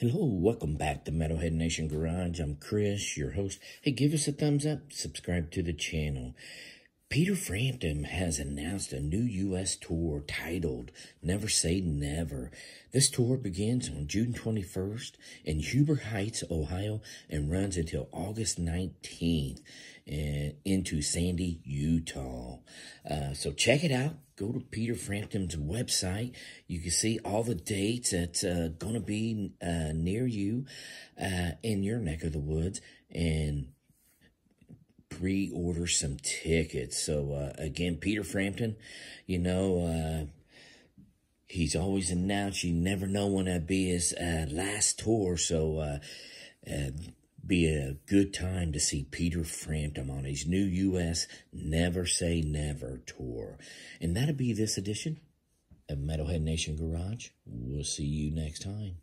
Hello, welcome back to Metalhead Nation Garage. I'm Chris, your host. Hey, give us a thumbs up, subscribe to the channel. Peter Frampton has announced a new U.S. tour titled Never Say Never. This tour begins on June 21st in Huber Heights, Ohio, and runs until August 19th and into Sandy, Utah. Uh, so check it out. Go to Peter Frampton's website. You can see all the dates that's uh, going to be uh, near you uh, in your neck of the woods. And pre-order some tickets. So uh, again, Peter Frampton, you know, uh, he's always announced you never know when that'll be his uh, last tour. So be a good time to see Peter Frampton on his new U.S. Never Say Never tour. And that'll be this edition of Metalhead Nation Garage. We'll see you next time.